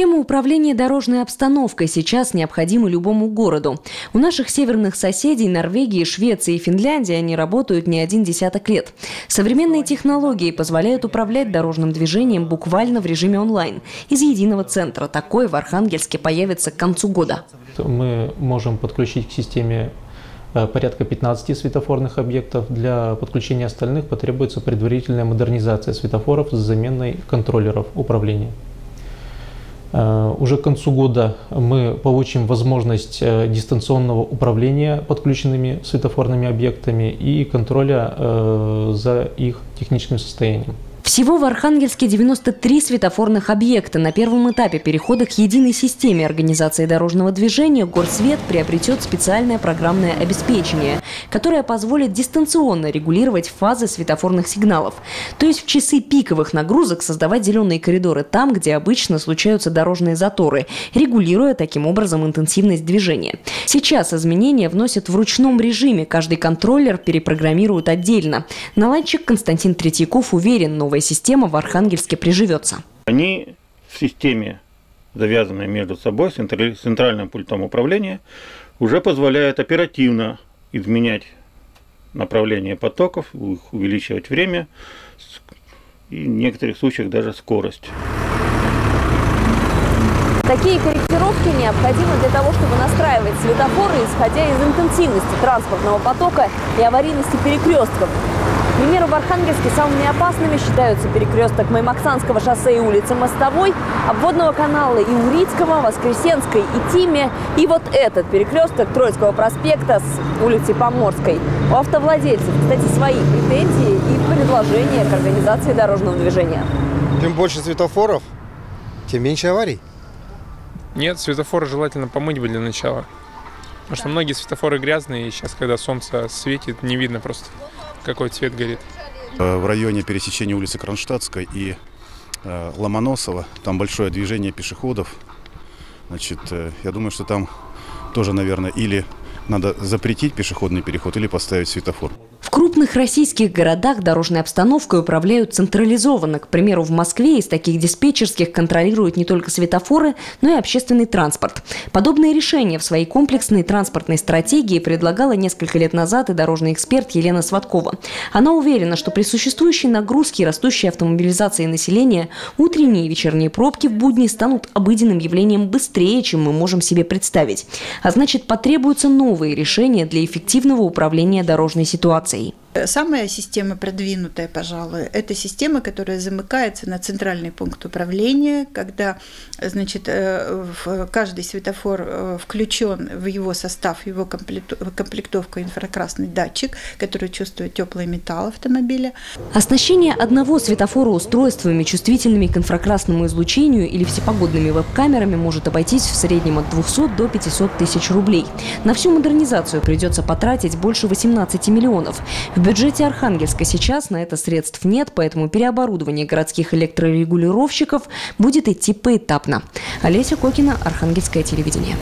Система управления дорожной обстановкой сейчас необходима любому городу. У наших северных соседей Норвегии, Швеции и Финляндии они работают не один десяток лет. Современные технологии позволяют управлять дорожным движением буквально в режиме онлайн. Из единого центра такой в Архангельске появится к концу года. Мы можем подключить к системе э, порядка 15 светофорных объектов. Для подключения остальных потребуется предварительная модернизация светофоров с заменой контроллеров управления. Э, уже к концу года мы получим возможность э, дистанционного управления подключенными светофорными объектами и контроля э, за их техническим состоянием. Всего в Архангельске 93 светофорных объекта. На первом этапе перехода к единой системе организации дорожного движения Горсвет приобретет специальное программное обеспечение, которое позволит дистанционно регулировать фазы светофорных сигналов. То есть в часы пиковых нагрузок создавать зеленые коридоры там, где обычно случаются дорожные заторы, регулируя таким образом интенсивность движения. Сейчас изменения вносят в ручном режиме. Каждый контроллер перепрограммируют отдельно. Наладчик Константин Третьяков уверен, новая новая система в Архангельске приживется. Они в системе, завязанной между собой, с центральным пультом управления, уже позволяют оперативно изменять направление потоков, увеличивать время и в некоторых случаях даже скорость. Такие корректировки необходимы для того, чтобы настраивать светофоры, исходя из интенсивности транспортного потока и аварийности перекрестков. К примеру, в Архангельске самыми опасными считаются перекресток Маймаксанского шоссе и улицы Мостовой, обводного канала Иурицкого, Воскресенской и Тиме, и вот этот перекресток Троицкого проспекта с улицы Поморской. У автовладельцев, кстати, свои претензии и предложения к организации дорожного движения. Чем больше светофоров, тем меньше аварий. Нет, светофоры желательно помыть бы для начала. Потому что многие светофоры грязные, и сейчас, когда солнце светит, не видно просто какой цвет горит. Э, в районе пересечения улицы Кронштадтской и э, Ломоносова там большое движение пешеходов. Значит, э, я думаю, что там тоже, наверное, или надо запретить пешеходный переход или поставить светофор. В крупных российских городах дорожной обстановкой управляют централизованно. К примеру, в Москве из таких диспетчерских контролируют не только светофоры, но и общественный транспорт. Подобные решения в своей комплексной транспортной стратегии предлагала несколько лет назад и дорожный эксперт Елена Сваткова. Она уверена, что при существующей нагрузке и растущей автомобилизации населения утренние и вечерние пробки в будни станут обыденным явлением быстрее, чем мы можем себе представить. А значит, потребуются новые решения для эффективного управления дорожной ситуацией. Lee. Самая система продвинутая, пожалуй, это система, которая замыкается на центральный пункт управления, когда значит, э, в каждый светофор э, включен в его состав, его комплектовку инфракрасный датчик, который чувствует теплый металл автомобиля. Оснащение одного светофора устройствами, чувствительными к инфракрасному излучению или всепогодными веб-камерами может обойтись в среднем от 200 до 500 тысяч рублей. На всю модернизацию придется потратить больше 18 миллионов. В бюджете Архангельска сейчас на это средств нет, поэтому переоборудование городских электрорегулировщиков будет идти поэтапно. Олеся Кокина, Архангельское телевидение.